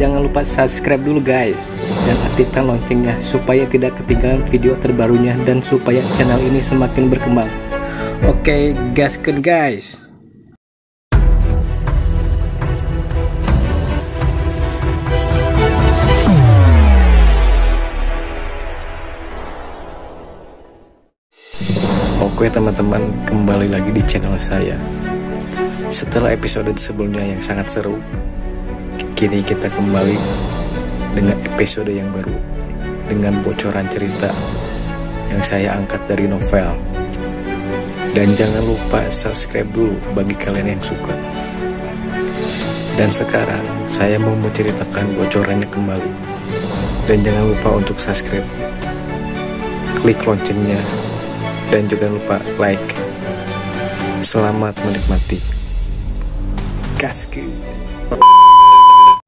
jangan lupa subscribe dulu guys. Dan aktifkan loncengnya supaya tidak ketinggalan video terbarunya dan supaya channel ini semakin berkembang. Oke gaskan guys. Oke teman-teman, kembali lagi di channel saya. Setelah episode sebelumnya yang sangat seru, kini kita kembali dengan episode yang baru dengan bocoran cerita yang saya angkat dari novel. Dan jangan lupa subscribe dulu bagi kalian yang suka. Dan sekarang saya mau menceritakan bocorannya kembali. Dan jangan lupa untuk subscribe. Klik loncengnya dan juga lupa like. Selamat menikmati. Gasku.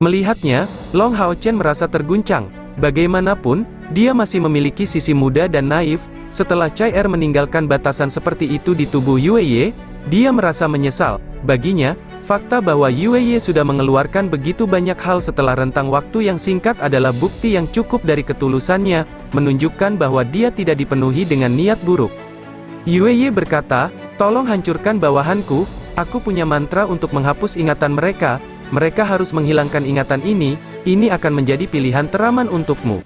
Melihatnya, Long Hao Chen merasa terguncang. Bagaimanapun, dia masih memiliki sisi muda dan naif. Setelah Chai Er meninggalkan batasan seperti itu di tubuh Yue Ye, dia merasa menyesal. Baginya, fakta bahwa Yue Ye sudah mengeluarkan begitu banyak hal setelah rentang waktu yang singkat adalah bukti yang cukup dari ketulusannya, menunjukkan bahwa dia tidak dipenuhi dengan niat buruk. Yue Ye berkata, tolong hancurkan bawahanku, aku punya mantra untuk menghapus ingatan mereka, mereka harus menghilangkan ingatan ini, ini akan menjadi pilihan teraman untukmu.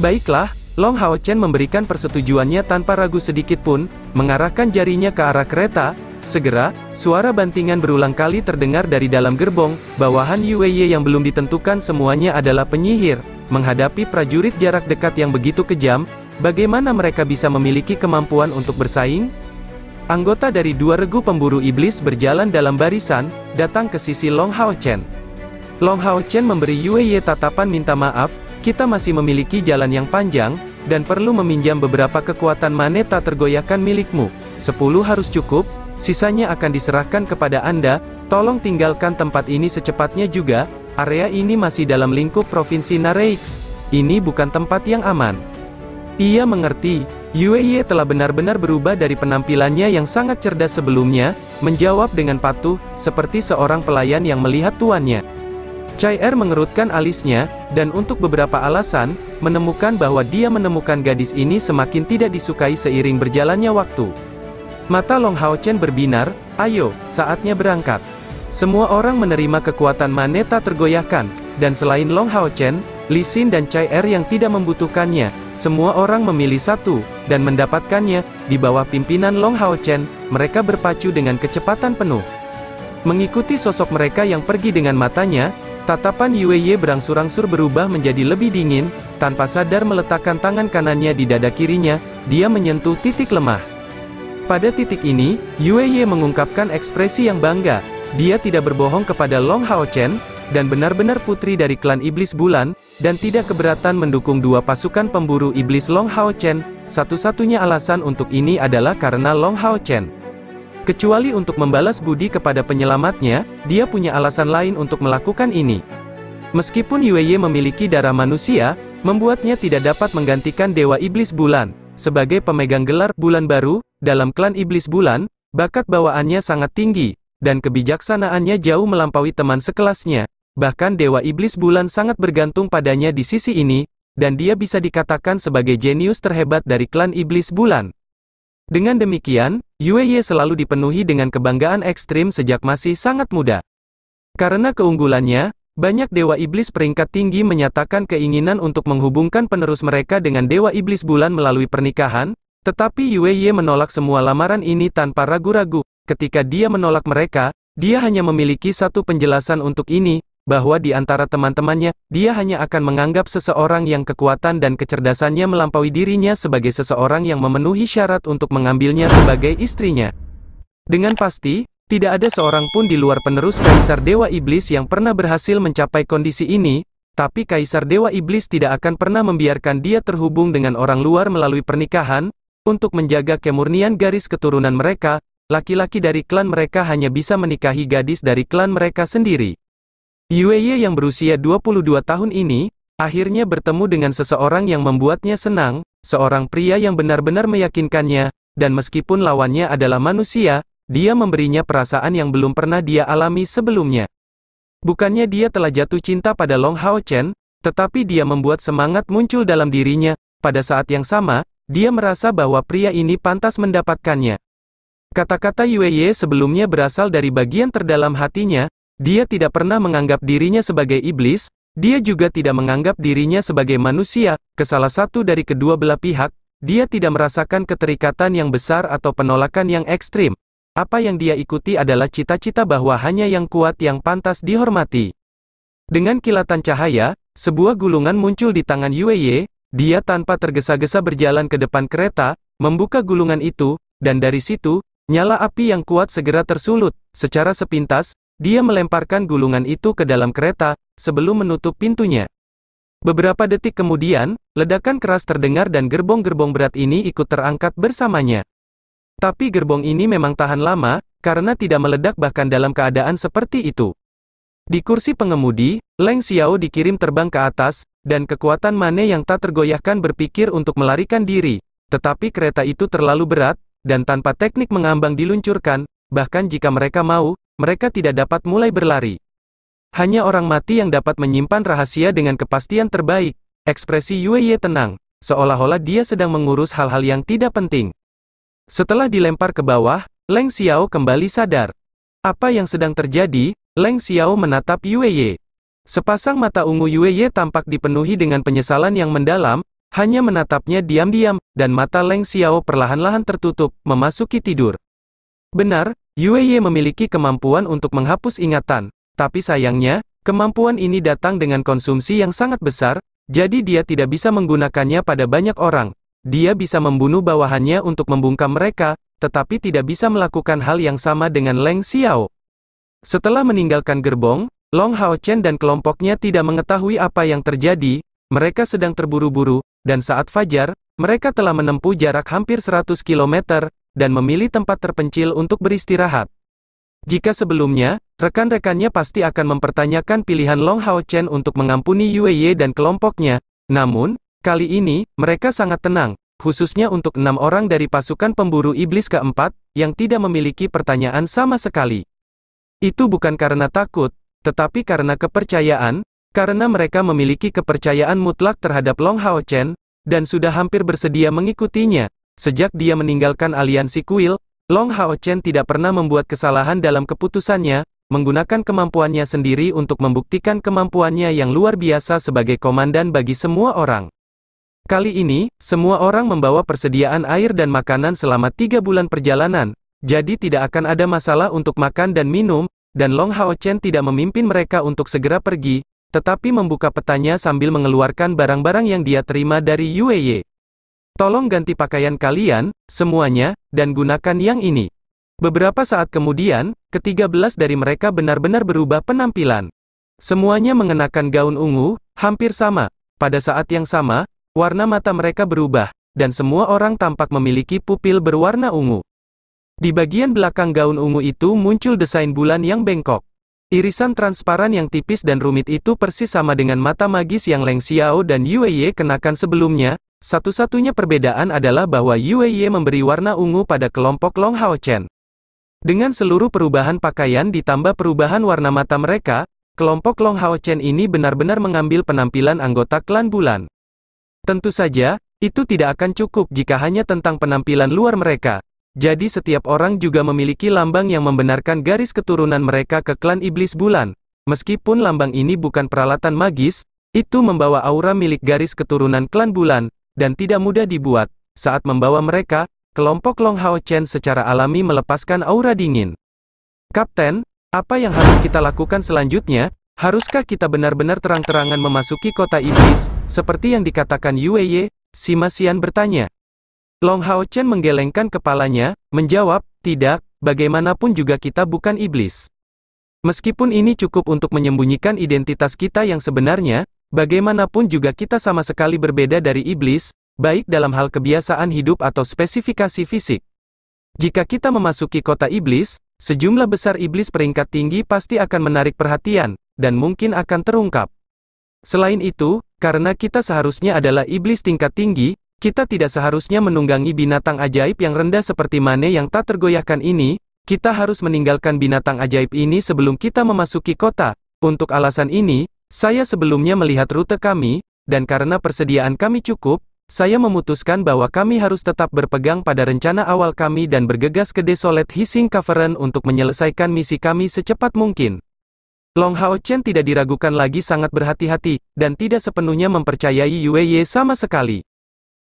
Baiklah, Long Hao Chen memberikan persetujuannya tanpa ragu sedikit pun, mengarahkan jarinya ke arah kereta, segera, suara bantingan berulang kali terdengar dari dalam gerbong, bawahan Yue Ye yang belum ditentukan semuanya adalah penyihir, menghadapi prajurit jarak dekat yang begitu kejam, bagaimana mereka bisa memiliki kemampuan untuk bersaing? Anggota dari dua regu pemburu iblis berjalan dalam barisan, datang ke sisi Long Hao Chen. Long Hao Chen memberi Yue Ye tatapan minta maaf, kita masih memiliki jalan yang panjang, dan perlu meminjam beberapa kekuatan maneta tergoyahkan milikmu. Sepuluh harus cukup, sisanya akan diserahkan kepada Anda, tolong tinggalkan tempat ini secepatnya juga, area ini masih dalam lingkup Provinsi Nareix. Ini bukan tempat yang aman. Ia mengerti, Yue telah benar-benar berubah dari penampilannya yang sangat cerdas sebelumnya, menjawab dengan patuh, seperti seorang pelayan yang melihat tuannya. Chai Er mengerutkan alisnya, dan untuk beberapa alasan, menemukan bahwa dia menemukan gadis ini semakin tidak disukai seiring berjalannya waktu. Mata Long Hao Chen berbinar, ayo, saatnya berangkat. Semua orang menerima kekuatan maneta tergoyahkan, dan selain Long Hao Chen, Li Xin dan Chai yang tidak membutuhkannya, semua orang memilih satu, dan mendapatkannya, di bawah pimpinan Long Hao Chen, mereka berpacu dengan kecepatan penuh. Mengikuti sosok mereka yang pergi dengan matanya, Tatapan Yue Ye berangsur-angsur berubah menjadi lebih dingin, tanpa sadar meletakkan tangan kanannya di dada kirinya, dia menyentuh titik lemah. Pada titik ini, Yue Ye mengungkapkan ekspresi yang bangga, dia tidak berbohong kepada Long Hao Chen, dan benar-benar putri dari klan Iblis Bulan, dan tidak keberatan mendukung dua pasukan pemburu Iblis Long Hao Chen, satu-satunya alasan untuk ini adalah karena Long Hao Chen. Kecuali untuk membalas budi kepada penyelamatnya, dia punya alasan lain untuk melakukan ini. Meskipun Yue Ye memiliki darah manusia, membuatnya tidak dapat menggantikan Dewa Iblis Bulan. Sebagai pemegang gelar Bulan Baru, dalam klan Iblis Bulan, bakat bawaannya sangat tinggi, dan kebijaksanaannya jauh melampaui teman sekelasnya. Bahkan Dewa Iblis Bulan sangat bergantung padanya di sisi ini, dan dia bisa dikatakan sebagai jenius terhebat dari klan Iblis Bulan. Dengan demikian, Yue selalu dipenuhi dengan kebanggaan ekstrim sejak masih sangat muda. Karena keunggulannya, banyak dewa iblis peringkat tinggi menyatakan keinginan untuk menghubungkan penerus mereka dengan dewa iblis bulan melalui pernikahan, tetapi Yue menolak semua lamaran ini tanpa ragu-ragu. Ketika dia menolak mereka, dia hanya memiliki satu penjelasan untuk ini, bahwa di antara teman-temannya, dia hanya akan menganggap seseorang yang kekuatan dan kecerdasannya melampaui dirinya sebagai seseorang yang memenuhi syarat untuk mengambilnya sebagai istrinya. Dengan pasti, tidak ada seorang pun di luar penerus Kaisar Dewa Iblis yang pernah berhasil mencapai kondisi ini, tapi Kaisar Dewa Iblis tidak akan pernah membiarkan dia terhubung dengan orang luar melalui pernikahan, untuk menjaga kemurnian garis keturunan mereka, laki-laki dari klan mereka hanya bisa menikahi gadis dari klan mereka sendiri. Yue yang berusia 22 tahun ini, akhirnya bertemu dengan seseorang yang membuatnya senang, seorang pria yang benar-benar meyakinkannya, dan meskipun lawannya adalah manusia, dia memberinya perasaan yang belum pernah dia alami sebelumnya. Bukannya dia telah jatuh cinta pada Long Hao Chen, tetapi dia membuat semangat muncul dalam dirinya, pada saat yang sama, dia merasa bahwa pria ini pantas mendapatkannya. Kata-kata Yue sebelumnya berasal dari bagian terdalam hatinya, dia tidak pernah menganggap dirinya sebagai iblis, dia juga tidak menganggap dirinya sebagai manusia, ke salah satu dari kedua belah pihak, dia tidak merasakan keterikatan yang besar atau penolakan yang ekstrim. Apa yang dia ikuti adalah cita-cita bahwa hanya yang kuat yang pantas dihormati. Dengan kilatan cahaya, sebuah gulungan muncul di tangan Yue dia tanpa tergesa-gesa berjalan ke depan kereta, membuka gulungan itu, dan dari situ, nyala api yang kuat segera tersulut. Secara sepintas, dia melemparkan gulungan itu ke dalam kereta, sebelum menutup pintunya. Beberapa detik kemudian, ledakan keras terdengar dan gerbong-gerbong berat ini ikut terangkat bersamanya. Tapi gerbong ini memang tahan lama, karena tidak meledak bahkan dalam keadaan seperti itu. Di kursi pengemudi, Leng Xiao dikirim terbang ke atas, dan kekuatan Mane yang tak tergoyahkan berpikir untuk melarikan diri. Tetapi kereta itu terlalu berat, dan tanpa teknik mengambang diluncurkan, bahkan jika mereka mau, mereka tidak dapat mulai berlari. Hanya orang mati yang dapat menyimpan rahasia dengan kepastian terbaik. Ekspresi Yue Ye tenang, seolah-olah dia sedang mengurus hal-hal yang tidak penting. Setelah dilempar ke bawah, Leng Xiao kembali sadar. Apa yang sedang terjadi? Leng Xiao menatap Yue Ye. Sepasang mata ungu Yue Ye tampak dipenuhi dengan penyesalan yang mendalam, hanya menatapnya diam-diam, dan mata Leng Xiao perlahan-lahan tertutup, memasuki tidur. Benar, Yue Ye memiliki kemampuan untuk menghapus ingatan, tapi sayangnya, kemampuan ini datang dengan konsumsi yang sangat besar, jadi dia tidak bisa menggunakannya pada banyak orang, dia bisa membunuh bawahannya untuk membungkam mereka, tetapi tidak bisa melakukan hal yang sama dengan Leng Xiao. Setelah meninggalkan gerbong, Long Hao Chen dan kelompoknya tidak mengetahui apa yang terjadi, mereka sedang terburu-buru, dan saat fajar, mereka telah menempuh jarak hampir 100 km, dan memilih tempat terpencil untuk beristirahat. Jika sebelumnya, rekan-rekannya pasti akan mempertanyakan pilihan Long Hao Chen untuk mengampuni Yue Ye dan kelompoknya, namun, Kali ini, mereka sangat tenang, khususnya untuk enam orang dari pasukan pemburu iblis keempat, yang tidak memiliki pertanyaan sama sekali. Itu bukan karena takut, tetapi karena kepercayaan, karena mereka memiliki kepercayaan mutlak terhadap Long Hao Chen, dan sudah hampir bersedia mengikutinya. Sejak dia meninggalkan aliansi kuil, Long Hao Chen tidak pernah membuat kesalahan dalam keputusannya, menggunakan kemampuannya sendiri untuk membuktikan kemampuannya yang luar biasa sebagai komandan bagi semua orang. Kali ini, semua orang membawa persediaan air dan makanan selama tiga bulan perjalanan, jadi tidak akan ada masalah untuk makan dan minum, dan Long Hao Chen tidak memimpin mereka untuk segera pergi, tetapi membuka petanya sambil mengeluarkan barang-barang yang dia terima dari Yue Ye. Tolong ganti pakaian kalian, semuanya, dan gunakan yang ini. Beberapa saat kemudian, ketiga belas dari mereka benar-benar berubah penampilan. Semuanya mengenakan gaun ungu, hampir sama. Pada saat yang sama, Warna mata mereka berubah, dan semua orang tampak memiliki pupil berwarna ungu. Di bagian belakang gaun ungu itu muncul desain bulan yang bengkok. Irisan transparan yang tipis dan rumit itu persis sama dengan mata magis yang Leng Xiao dan Yue Ye kenakan sebelumnya, satu-satunya perbedaan adalah bahwa Yue Ye memberi warna ungu pada kelompok Long Hao Chen. Dengan seluruh perubahan pakaian ditambah perubahan warna mata mereka, kelompok Long Hao Chen ini benar-benar mengambil penampilan anggota klan bulan. Tentu saja, itu tidak akan cukup jika hanya tentang penampilan luar mereka. Jadi setiap orang juga memiliki lambang yang membenarkan garis keturunan mereka ke klan iblis bulan. Meskipun lambang ini bukan peralatan magis, itu membawa aura milik garis keturunan klan bulan, dan tidak mudah dibuat. Saat membawa mereka, kelompok Long Hao Chen secara alami melepaskan aura dingin. Kapten, apa yang harus kita lakukan selanjutnya? Haruskah kita benar-benar terang-terangan memasuki kota iblis, seperti yang dikatakan Yue Ye? Si Masian bertanya. Long Hao Chen menggelengkan kepalanya, menjawab, tidak, bagaimanapun juga kita bukan iblis. Meskipun ini cukup untuk menyembunyikan identitas kita yang sebenarnya, bagaimanapun juga kita sama sekali berbeda dari iblis, baik dalam hal kebiasaan hidup atau spesifikasi fisik. Jika kita memasuki kota iblis, sejumlah besar iblis peringkat tinggi pasti akan menarik perhatian, dan mungkin akan terungkap. Selain itu, karena kita seharusnya adalah iblis tingkat tinggi, kita tidak seharusnya menunggangi binatang ajaib yang rendah seperti Mane yang tak tergoyahkan ini, kita harus meninggalkan binatang ajaib ini sebelum kita memasuki kota. Untuk alasan ini, saya sebelumnya melihat rute kami, dan karena persediaan kami cukup, saya memutuskan bahwa kami harus tetap berpegang pada rencana awal kami dan bergegas ke Desolate Hissing Cavern untuk menyelesaikan misi kami secepat mungkin. Long Hao Chen tidak diragukan lagi sangat berhati-hati, dan tidak sepenuhnya mempercayai Yue Ye sama sekali.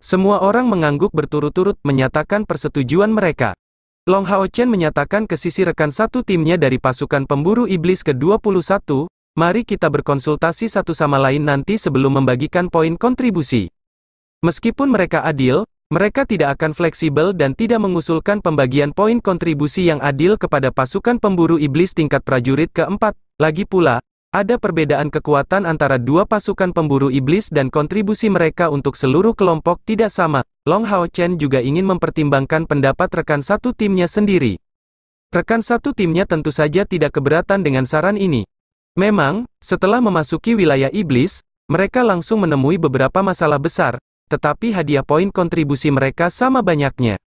Semua orang mengangguk berturut-turut menyatakan persetujuan mereka. Long Hao Chen menyatakan ke sisi rekan satu timnya dari pasukan pemburu iblis ke-21, mari kita berkonsultasi satu sama lain nanti sebelum membagikan poin kontribusi. Meskipun mereka adil, mereka tidak akan fleksibel dan tidak mengusulkan pembagian poin kontribusi yang adil kepada pasukan pemburu iblis tingkat prajurit keempat. Lagi pula, ada perbedaan kekuatan antara dua pasukan pemburu iblis dan kontribusi mereka untuk seluruh kelompok tidak sama. Long Hao Chen juga ingin mempertimbangkan pendapat rekan satu timnya sendiri. Rekan satu timnya tentu saja tidak keberatan dengan saran ini. Memang, setelah memasuki wilayah iblis, mereka langsung menemui beberapa masalah besar, tetapi hadiah poin kontribusi mereka sama banyaknya.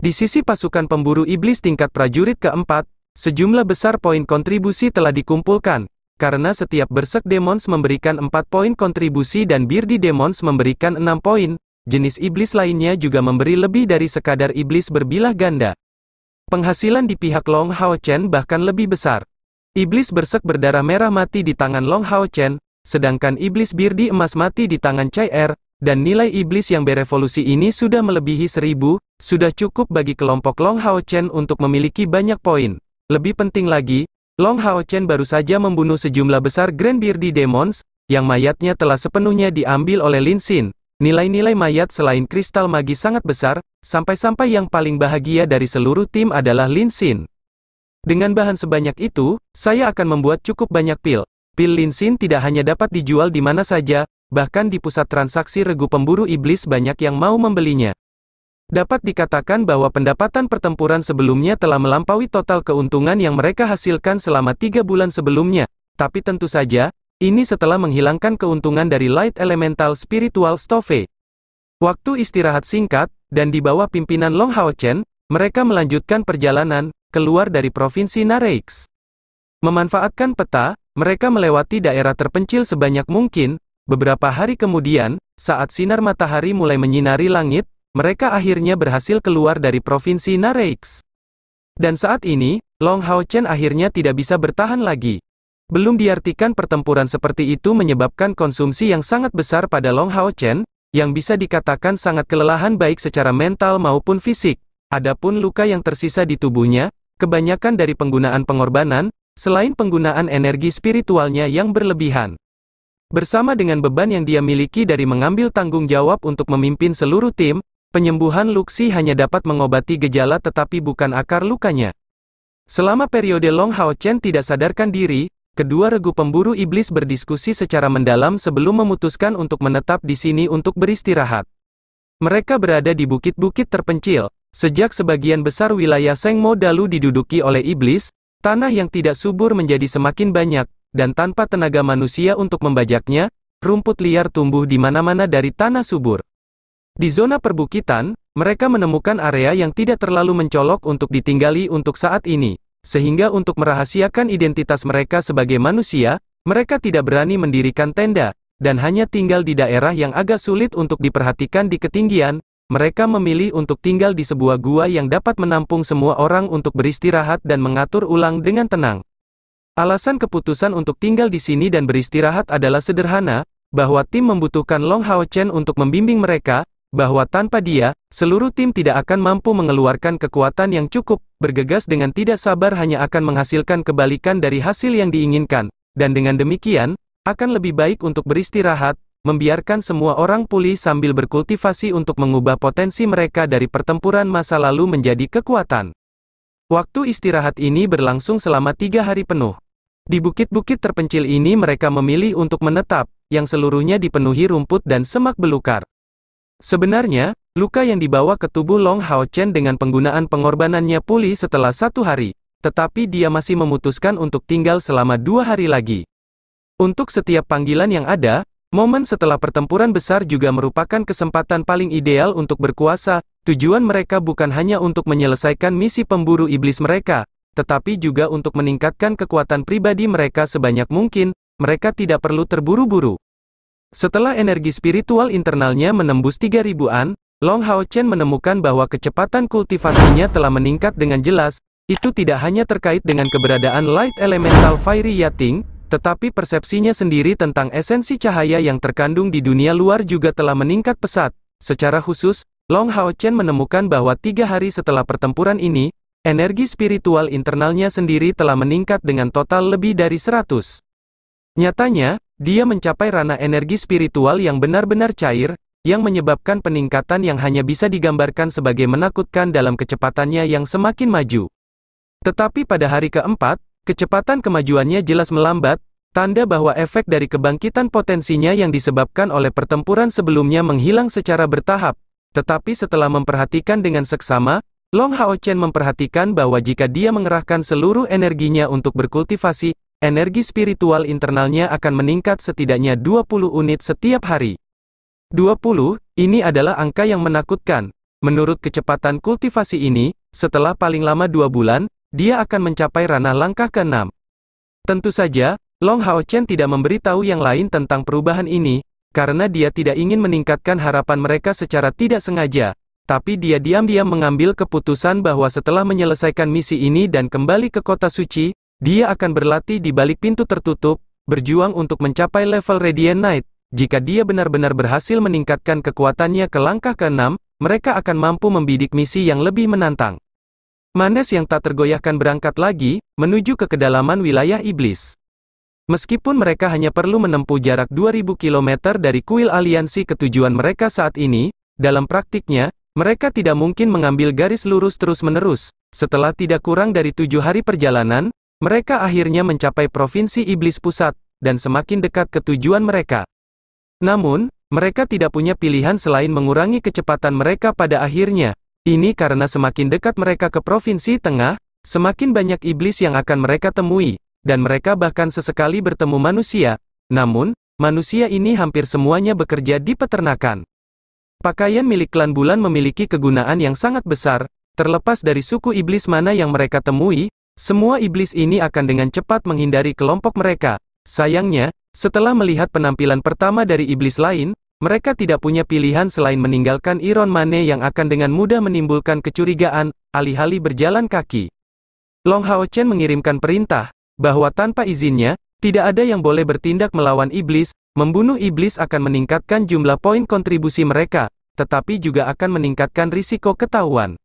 Di sisi pasukan pemburu iblis tingkat prajurit keempat, sejumlah besar poin kontribusi telah dikumpulkan, karena setiap Berserk Demons memberikan 4 poin kontribusi dan Birdi Demons memberikan 6 poin, jenis iblis lainnya juga memberi lebih dari sekadar iblis berbilah ganda. Penghasilan di pihak Long Hao Chen bahkan lebih besar. Iblis Berserk berdarah merah mati di tangan Long Hao Chen, sedangkan iblis Birdi emas mati di tangan Chai Er, dan nilai iblis yang berevolusi ini sudah melebihi seribu, sudah cukup bagi kelompok Long Hao Chen untuk memiliki banyak poin. Lebih penting lagi, Long Hao Chen baru saja membunuh sejumlah besar Grand Beardy Demons, yang mayatnya telah sepenuhnya diambil oleh Lin Xin. Nilai-nilai mayat selain kristal magi sangat besar, sampai-sampai yang paling bahagia dari seluruh tim adalah Lin Xin. Dengan bahan sebanyak itu, saya akan membuat cukup banyak pil. Pil Lin Xin tidak hanya dapat dijual di mana saja, bahkan di pusat transaksi regu pemburu iblis banyak yang mau membelinya. Dapat dikatakan bahwa pendapatan pertempuran sebelumnya telah melampaui total keuntungan yang mereka hasilkan selama tiga bulan sebelumnya, tapi tentu saja, ini setelah menghilangkan keuntungan dari Light Elemental Spiritual Stove. Waktu istirahat singkat, dan di bawah pimpinan Long Hao Chen, mereka melanjutkan perjalanan, keluar dari Provinsi Nareix. Memanfaatkan peta, mereka melewati daerah terpencil sebanyak mungkin, Beberapa hari kemudian, saat sinar matahari mulai menyinari langit, mereka akhirnya berhasil keluar dari provinsi Nareix. Dan saat ini, Long Hao Chen akhirnya tidak bisa bertahan lagi. Belum diartikan pertempuran seperti itu menyebabkan konsumsi yang sangat besar pada Long Hao Chen, yang bisa dikatakan sangat kelelahan baik secara mental maupun fisik. Adapun luka yang tersisa di tubuhnya, kebanyakan dari penggunaan pengorbanan, selain penggunaan energi spiritualnya yang berlebihan. Bersama dengan beban yang dia miliki dari mengambil tanggung jawab untuk memimpin seluruh tim, penyembuhan Luxi hanya dapat mengobati gejala tetapi bukan akar lukanya. Selama periode Long Hao Chen tidak sadarkan diri, kedua regu pemburu iblis berdiskusi secara mendalam sebelum memutuskan untuk menetap di sini untuk beristirahat. Mereka berada di bukit-bukit terpencil, sejak sebagian besar wilayah Sengmo Dalu diduduki oleh iblis, tanah yang tidak subur menjadi semakin banyak, dan tanpa tenaga manusia untuk membajaknya, rumput liar tumbuh di mana-mana dari tanah subur. Di zona perbukitan, mereka menemukan area yang tidak terlalu mencolok untuk ditinggali untuk saat ini, sehingga untuk merahasiakan identitas mereka sebagai manusia, mereka tidak berani mendirikan tenda, dan hanya tinggal di daerah yang agak sulit untuk diperhatikan di ketinggian, mereka memilih untuk tinggal di sebuah gua yang dapat menampung semua orang untuk beristirahat dan mengatur ulang dengan tenang. Alasan keputusan untuk tinggal di sini dan beristirahat adalah sederhana, bahwa tim membutuhkan Long Hao Chen untuk membimbing mereka, bahwa tanpa dia, seluruh tim tidak akan mampu mengeluarkan kekuatan yang cukup, bergegas dengan tidak sabar hanya akan menghasilkan kebalikan dari hasil yang diinginkan, dan dengan demikian, akan lebih baik untuk beristirahat, membiarkan semua orang pulih sambil berkultivasi untuk mengubah potensi mereka dari pertempuran masa lalu menjadi kekuatan. Waktu istirahat ini berlangsung selama tiga hari penuh. Di bukit-bukit terpencil ini mereka memilih untuk menetap, yang seluruhnya dipenuhi rumput dan semak belukar. Sebenarnya, luka yang dibawa ke tubuh Long Hao Chen dengan penggunaan pengorbanannya pulih setelah satu hari, tetapi dia masih memutuskan untuk tinggal selama dua hari lagi. Untuk setiap panggilan yang ada, momen setelah pertempuran besar juga merupakan kesempatan paling ideal untuk berkuasa, Tujuan mereka bukan hanya untuk menyelesaikan misi pemburu iblis mereka, tetapi juga untuk meningkatkan kekuatan pribadi mereka sebanyak mungkin, mereka tidak perlu terburu-buru. Setelah energi spiritual internalnya menembus 3000-an, Long Hao Chen menemukan bahwa kecepatan kultivasinya telah meningkat dengan jelas, itu tidak hanya terkait dengan keberadaan Light Elemental Fiery Yating, tetapi persepsinya sendiri tentang esensi cahaya yang terkandung di dunia luar juga telah meningkat pesat. Secara khusus, Long Hao Chen menemukan bahwa tiga hari setelah pertempuran ini, energi spiritual internalnya sendiri telah meningkat dengan total lebih dari 100. Nyatanya, dia mencapai ranah energi spiritual yang benar-benar cair, yang menyebabkan peningkatan yang hanya bisa digambarkan sebagai menakutkan dalam kecepatannya yang semakin maju. Tetapi pada hari keempat, kecepatan kemajuannya jelas melambat, tanda bahwa efek dari kebangkitan potensinya yang disebabkan oleh pertempuran sebelumnya menghilang secara bertahap. Tetapi setelah memperhatikan dengan seksama, Long Hao Chen memperhatikan bahwa jika dia mengerahkan seluruh energinya untuk berkultivasi, energi spiritual internalnya akan meningkat setidaknya 20 unit setiap hari. 20, ini adalah angka yang menakutkan. Menurut kecepatan kultivasi ini, setelah paling lama dua bulan, dia akan mencapai ranah langkah ke-6. Tentu saja, Long Hao Chen tidak memberitahu yang lain tentang perubahan ini, karena dia tidak ingin meningkatkan harapan mereka secara tidak sengaja. Tapi dia diam-diam mengambil keputusan bahwa setelah menyelesaikan misi ini dan kembali ke kota suci, dia akan berlatih di balik pintu tertutup, berjuang untuk mencapai level Radiant Knight. Jika dia benar-benar berhasil meningkatkan kekuatannya ke langkah ke-6, mereka akan mampu membidik misi yang lebih menantang. Manes yang tak tergoyahkan berangkat lagi, menuju ke kedalaman wilayah iblis. Meskipun mereka hanya perlu menempuh jarak 2000 km dari kuil aliansi ke tujuan mereka saat ini, dalam praktiknya, mereka tidak mungkin mengambil garis lurus terus-menerus. Setelah tidak kurang dari tujuh hari perjalanan, mereka akhirnya mencapai provinsi iblis pusat, dan semakin dekat ke tujuan mereka. Namun, mereka tidak punya pilihan selain mengurangi kecepatan mereka pada akhirnya. Ini karena semakin dekat mereka ke provinsi tengah, semakin banyak iblis yang akan mereka temui, dan mereka bahkan sesekali bertemu manusia. Namun, manusia ini hampir semuanya bekerja di peternakan. Pakaian milik klan bulan memiliki kegunaan yang sangat besar, terlepas dari suku iblis mana yang mereka temui, semua iblis ini akan dengan cepat menghindari kelompok mereka. Sayangnya, setelah melihat penampilan pertama dari iblis lain, mereka tidak punya pilihan selain meninggalkan Iron Mane yang akan dengan mudah menimbulkan kecurigaan, alih-alih berjalan kaki. Long Hao Chen mengirimkan perintah, bahwa tanpa izinnya, tidak ada yang boleh bertindak melawan iblis, membunuh iblis akan meningkatkan jumlah poin kontribusi mereka, tetapi juga akan meningkatkan risiko ketahuan.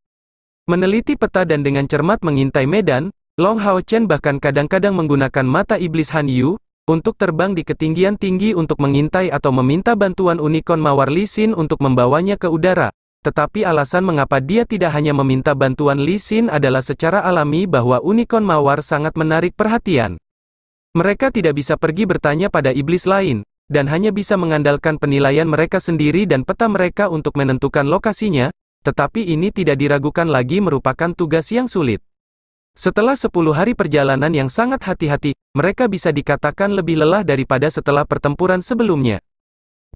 Meneliti peta dan dengan cermat mengintai medan, Long Hao Chen bahkan kadang-kadang menggunakan mata iblis Han Yu, untuk terbang di ketinggian tinggi untuk mengintai atau meminta bantuan Unicorn Mawar Lisin untuk membawanya ke udara. Tetapi alasan mengapa dia tidak hanya meminta bantuan Lisin adalah secara alami bahwa Unicorn Mawar sangat menarik perhatian. Mereka tidak bisa pergi bertanya pada iblis lain, dan hanya bisa mengandalkan penilaian mereka sendiri dan peta mereka untuk menentukan lokasinya, tetapi ini tidak diragukan lagi merupakan tugas yang sulit. Setelah 10 hari perjalanan yang sangat hati-hati, mereka bisa dikatakan lebih lelah daripada setelah pertempuran sebelumnya.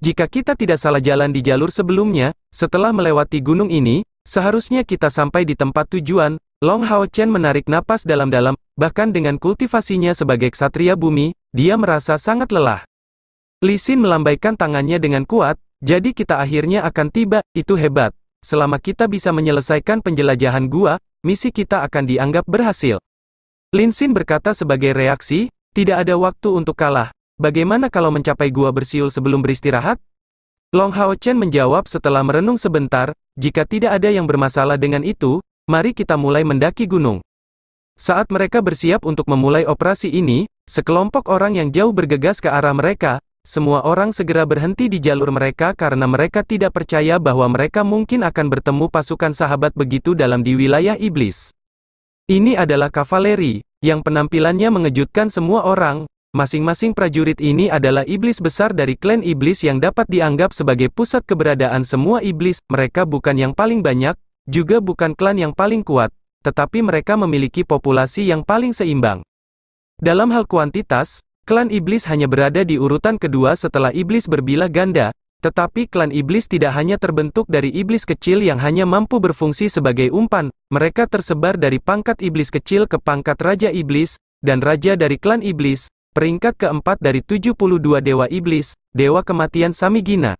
Jika kita tidak salah jalan di jalur sebelumnya, setelah melewati gunung ini, seharusnya kita sampai di tempat tujuan. Long Hao Chen menarik napas dalam-dalam, bahkan dengan kultivasinya sebagai ksatria bumi, dia merasa sangat lelah. Li Xin melambaikan tangannya dengan kuat, jadi kita akhirnya akan tiba, itu hebat. Selama kita bisa menyelesaikan penjelajahan gua, misi kita akan dianggap berhasil. Lin Xin berkata sebagai reaksi, tidak ada waktu untuk kalah. Bagaimana kalau mencapai gua bersiul sebelum beristirahat? Long Hao Chen menjawab setelah merenung sebentar, jika tidak ada yang bermasalah dengan itu, mari kita mulai mendaki gunung. Saat mereka bersiap untuk memulai operasi ini, sekelompok orang yang jauh bergegas ke arah mereka, semua orang segera berhenti di jalur mereka karena mereka tidak percaya bahwa mereka mungkin akan bertemu pasukan sahabat begitu dalam di wilayah iblis. Ini adalah kavaleri, yang penampilannya mengejutkan semua orang. Masing-masing prajurit ini adalah iblis besar dari klan iblis yang dapat dianggap sebagai pusat keberadaan semua iblis. Mereka bukan yang paling banyak, juga bukan klan yang paling kuat, tetapi mereka memiliki populasi yang paling seimbang. Dalam hal kuantitas, Klan iblis hanya berada di urutan kedua setelah iblis berbilah ganda, Tetapi klan iblis tidak hanya terbentuk dari iblis kecil yang hanya mampu berfungsi sebagai umpan, mereka tersebar dari pangkat iblis kecil ke pangkat raja iblis, dan raja dari klan iblis, peringkat keempat dari 72 dewa iblis, dewa kematian Samigina.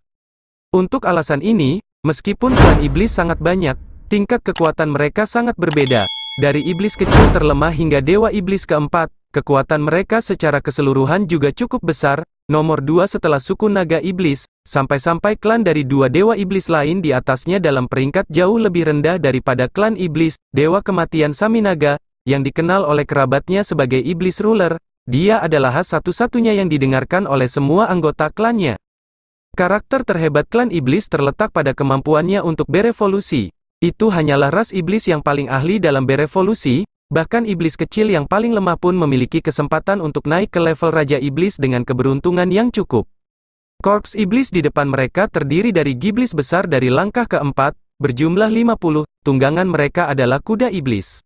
Untuk alasan ini, meskipun klan iblis sangat banyak, tingkat kekuatan mereka sangat berbeda, dari iblis kecil terlemah hingga dewa iblis keempat, Kekuatan mereka secara keseluruhan juga cukup besar, nomor dua setelah suku naga iblis, sampai-sampai klan dari dua dewa iblis lain di atasnya dalam peringkat jauh lebih rendah daripada klan iblis, dewa kematian Saminaga, yang dikenal oleh kerabatnya sebagai iblis ruler, dia adalah satu-satunya yang didengarkan oleh semua anggota klannya. Karakter terhebat klan iblis terletak pada kemampuannya untuk berevolusi. Itu hanyalah ras iblis yang paling ahli dalam berevolusi, Bahkan iblis kecil yang paling lemah pun memiliki kesempatan untuk naik ke level Raja Iblis dengan keberuntungan yang cukup. Korps iblis di depan mereka terdiri dari giblis besar dari langkah keempat, berjumlah 50, tunggangan mereka adalah kuda iblis.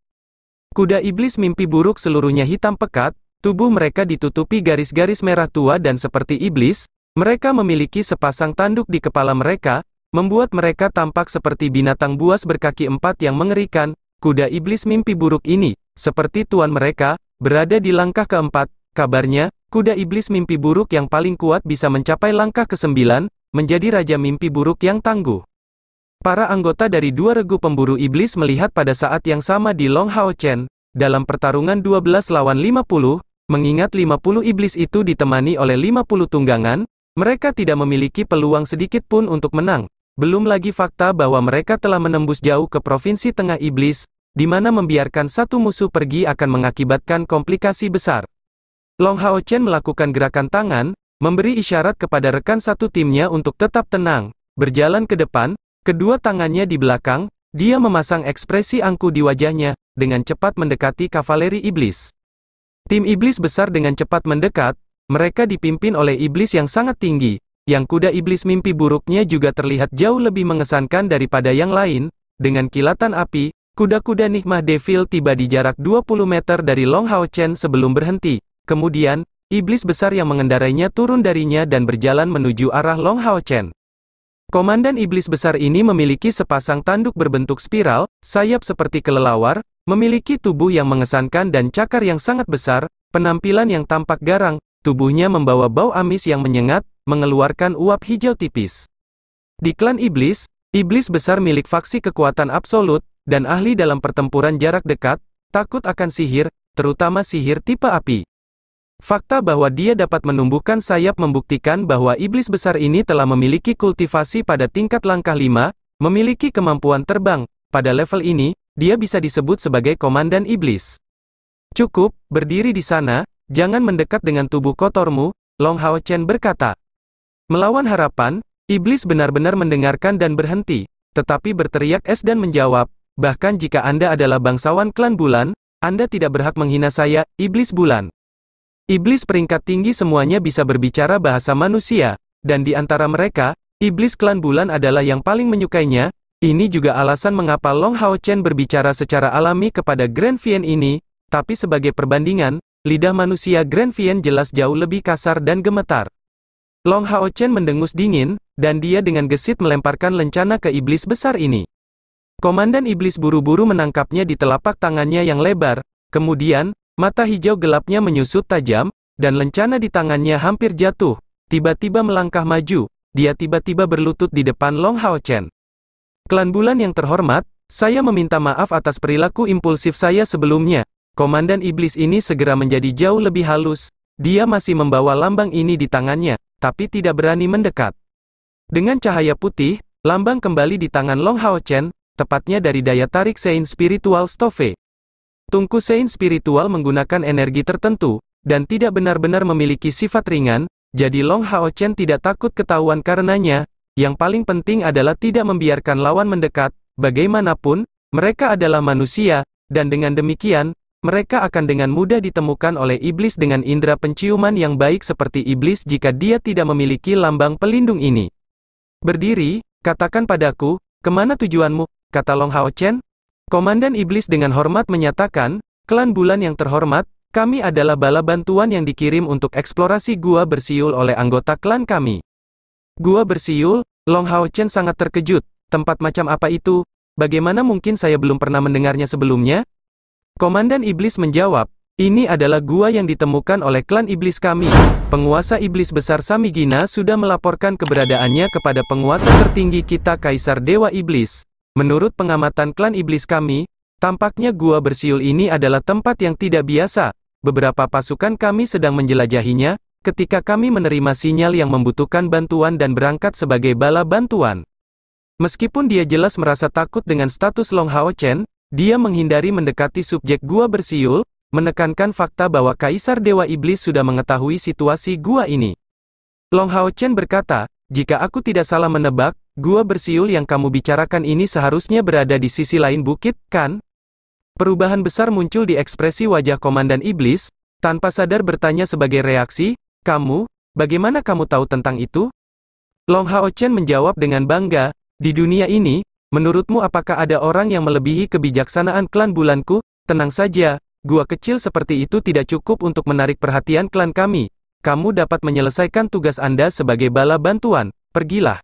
Kuda iblis mimpi buruk seluruhnya hitam pekat, tubuh mereka ditutupi garis-garis merah tua dan seperti iblis, mereka memiliki sepasang tanduk di kepala mereka, membuat mereka tampak seperti binatang buas berkaki empat yang mengerikan, Kuda iblis mimpi buruk ini, seperti tuan mereka, berada di langkah keempat, kabarnya, kuda iblis mimpi buruk yang paling kuat bisa mencapai langkah kesembilan, menjadi raja mimpi buruk yang tangguh. Para anggota dari dua regu pemburu iblis melihat pada saat yang sama di Long Hao Chen, dalam pertarungan 12 lawan 50, mengingat 50 iblis itu ditemani oleh 50 tunggangan, mereka tidak memiliki peluang sedikit pun untuk menang, belum lagi fakta bahwa mereka telah menembus jauh ke provinsi tengah iblis, di mana membiarkan satu musuh pergi akan mengakibatkan komplikasi besar. Long Hao Chen melakukan gerakan tangan, memberi isyarat kepada rekan satu timnya untuk tetap tenang, berjalan ke depan, kedua tangannya di belakang, dia memasang ekspresi angku di wajahnya, dengan cepat mendekati kavaleri iblis. Tim iblis besar dengan cepat mendekat, mereka dipimpin oleh iblis yang sangat tinggi, yang kuda iblis mimpi buruknya juga terlihat jauh lebih mengesankan daripada yang lain, dengan kilatan api, kuda-kuda nikmah devil tiba di jarak 20 meter dari Long Hao Chen sebelum berhenti. Kemudian, iblis besar yang mengendarainya turun darinya dan berjalan menuju arah Long Hao Chen. Komandan iblis besar ini memiliki sepasang tanduk berbentuk spiral, sayap seperti kelelawar, memiliki tubuh yang mengesankan dan cakar yang sangat besar, penampilan yang tampak garang, tubuhnya membawa bau amis yang menyengat, mengeluarkan uap hijau tipis. Di klan iblis, iblis besar milik faksi kekuatan absolut, dan ahli dalam pertempuran jarak dekat, takut akan sihir, terutama sihir tipe api. Fakta bahwa dia dapat menumbuhkan sayap membuktikan bahwa iblis besar ini telah memiliki kultivasi pada tingkat langkah 5, memiliki kemampuan terbang, pada level ini, dia bisa disebut sebagai komandan iblis. Cukup, berdiri di sana, jangan mendekat dengan tubuh kotormu, Long Hao Chen berkata. Melawan harapan, iblis benar-benar mendengarkan dan berhenti, tetapi berteriak es dan menjawab, bahkan jika Anda adalah bangsawan klan bulan, Anda tidak berhak menghina saya, iblis bulan. Iblis peringkat tinggi semuanya bisa berbicara bahasa manusia, dan di antara mereka, iblis klan bulan adalah yang paling menyukainya, ini juga alasan mengapa Long Hao Chen berbicara secara alami kepada Grand Vien ini, tapi sebagai perbandingan, lidah manusia Grand Vien jelas jauh lebih kasar dan gemetar. Long Hao Chen mendengus dingin, dan dia dengan gesit melemparkan lencana ke iblis besar ini. Komandan iblis buru-buru menangkapnya di telapak tangannya yang lebar, kemudian, mata hijau gelapnya menyusut tajam, dan lencana di tangannya hampir jatuh. Tiba-tiba melangkah maju, dia tiba-tiba berlutut di depan Long Hao Chen. Klan bulan yang terhormat, saya meminta maaf atas perilaku impulsif saya sebelumnya. Komandan iblis ini segera menjadi jauh lebih halus, dia masih membawa lambang ini di tangannya, tapi tidak berani mendekat. Dengan cahaya putih, lambang kembali di tangan Long Hao Chen, tepatnya dari daya tarik Sein Spiritual Stove. Tungku Sein Spiritual menggunakan energi tertentu, dan tidak benar-benar memiliki sifat ringan, jadi Long Hao Chen tidak takut ketahuan karenanya, yang paling penting adalah tidak membiarkan lawan mendekat, bagaimanapun, mereka adalah manusia, dan dengan demikian, mereka akan dengan mudah ditemukan oleh iblis dengan indera penciuman yang baik seperti iblis jika dia tidak memiliki lambang pelindung ini. Berdiri, katakan padaku, ke mana tujuanmu, kata Long Hao Chen? Komandan iblis dengan hormat menyatakan, klan bulan yang terhormat, kami adalah bala bantuan yang dikirim untuk eksplorasi gua bersiul oleh anggota klan kami. Gua bersiul, Long Hao Chen sangat terkejut. Tempat macam apa itu? Bagaimana mungkin saya belum pernah mendengarnya sebelumnya? Komandan Iblis menjawab, ini adalah gua yang ditemukan oleh klan iblis kami. Penguasa iblis besar Samigina sudah melaporkan keberadaannya kepada penguasa tertinggi kita Kaisar Dewa Iblis. Menurut pengamatan klan iblis kami, tampaknya gua bersiul ini adalah tempat yang tidak biasa. Beberapa pasukan kami sedang menjelajahinya, ketika kami menerima sinyal yang membutuhkan bantuan dan berangkat sebagai bala bantuan. Meskipun dia jelas merasa takut dengan status Long Hao Chen, dia menghindari mendekati subjek gua bersiul, menekankan fakta bahwa Kaisar Dewa Iblis sudah mengetahui situasi gua ini. Long Hao Chen berkata, jika aku tidak salah menebak, gua bersiul yang kamu bicarakan ini seharusnya berada di sisi lain bukit, kan? Perubahan besar muncul di ekspresi wajah Komandan Iblis, tanpa sadar bertanya sebagai reaksi, kamu, bagaimana kamu tahu tentang itu? Long Hao Chen menjawab dengan bangga, di dunia ini, menurutmu apakah ada orang yang melebihi kebijaksanaan klan bulanku? Tenang saja, Gua kecil seperti itu tidak cukup untuk menarik perhatian klan kami. Kamu dapat menyelesaikan tugas Anda sebagai bala bantuan. Pergilah.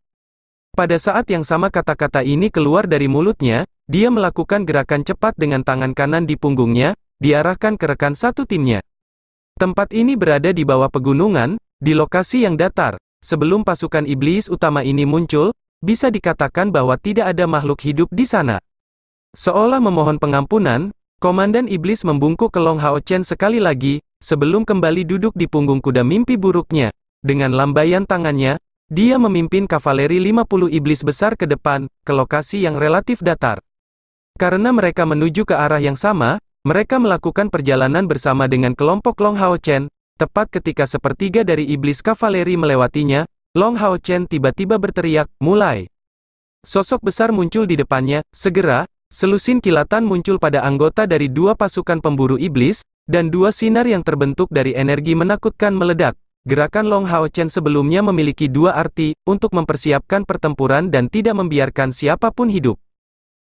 Pada saat yang sama kata-kata ini keluar dari mulutnya, dia melakukan gerakan cepat dengan tangan kanan di punggungnya, diarahkan ke rekan satu timnya. Tempat ini berada di bawah pegunungan, di lokasi yang datar. Sebelum pasukan iblis utama ini muncul, bisa dikatakan bahwa tidak ada makhluk hidup di sana. Seolah memohon pengampunan, Komandan Iblis membungkuk ke Long Hao Chen sekali lagi, sebelum kembali duduk di punggung kuda mimpi buruknya. Dengan lambaian tangannya, dia memimpin kavaleri 50 iblis besar ke depan, ke lokasi yang relatif datar. Karena mereka menuju ke arah yang sama, mereka melakukan perjalanan bersama dengan kelompok Long Hao Chen, tepat ketika sepertiga dari iblis kavaleri melewatinya, Long Hao Chen tiba-tiba berteriak, mulai. Sosok besar muncul di depannya, segera, Selusin kilatan muncul pada anggota dari dua pasukan pemburu iblis, dan dua sinar yang terbentuk dari energi menakutkan meledak. Gerakan Long Hao Chen sebelumnya memiliki dua arti, untuk mempersiapkan pertempuran dan tidak membiarkan siapa pun hidup.